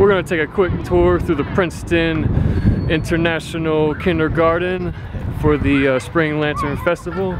We're gonna take a quick tour through the Princeton International Kindergarten for the uh, Spring Lantern Festival.